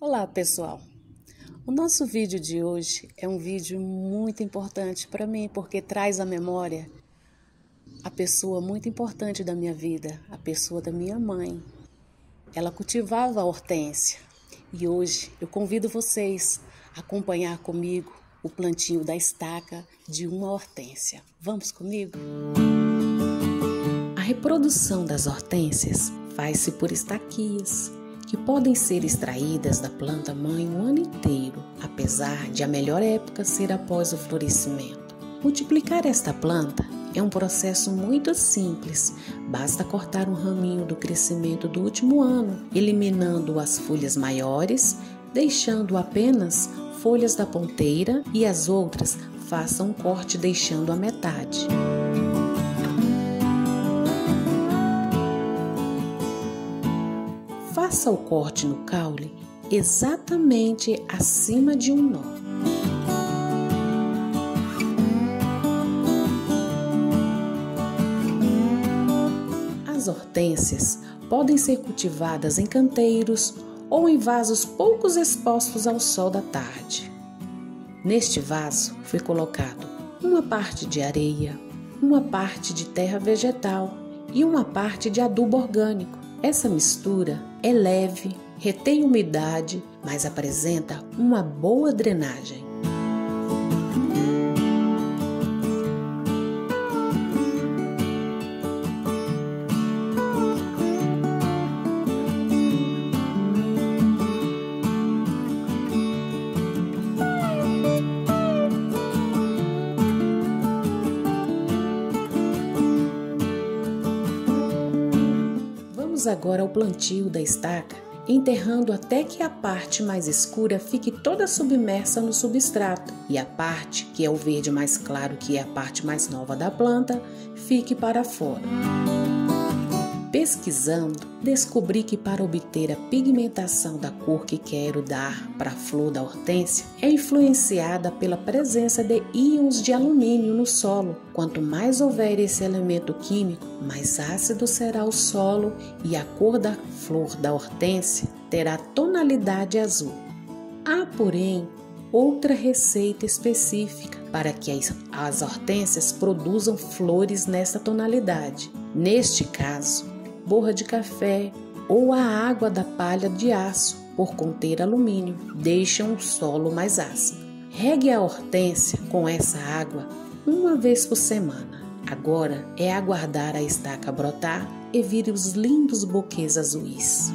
Olá, pessoal. O nosso vídeo de hoje é um vídeo muito importante para mim porque traz à memória a pessoa muito importante da minha vida, a pessoa da minha mãe. Ela cultivava a hortênsia e hoje eu convido vocês a acompanhar comigo o plantio da estaca de uma hortênsia. Vamos comigo? A reprodução das hortênsias faz-se por estaquias que podem ser extraídas da planta mãe o ano inteiro, apesar de a melhor época ser após o florescimento. Multiplicar esta planta é um processo muito simples, basta cortar um raminho do crescimento do último ano, eliminando as folhas maiores, deixando apenas folhas da ponteira e as outras façam um corte deixando a metade. Faça o corte no caule exatamente acima de um nó. As hortênsias podem ser cultivadas em canteiros ou em vasos poucos expostos ao sol da tarde. Neste vaso foi colocado uma parte de areia, uma parte de terra vegetal e uma parte de adubo orgânico. Essa mistura é leve, retém umidade, mas apresenta uma boa drenagem. Vamos agora ao plantio da estaca, enterrando até que a parte mais escura fique toda submersa no substrato e a parte, que é o verde mais claro, que é a parte mais nova da planta, fique para fora. Pesquisando, descobri que para obter a pigmentação da cor que quero dar para a flor da hortênsia é influenciada pela presença de íons de alumínio no solo. Quanto mais houver esse elemento químico, mais ácido será o solo e a cor da flor da hortênsia terá tonalidade azul. Há, porém, outra receita específica para que as hortênsias produzam flores nessa tonalidade. Neste caso, borra de café ou a água da palha de aço, por conter alumínio, deixam o solo mais ácido. Regue a hortênsia com essa água uma vez por semana. Agora é aguardar a estaca brotar e vir os lindos buquês azuis.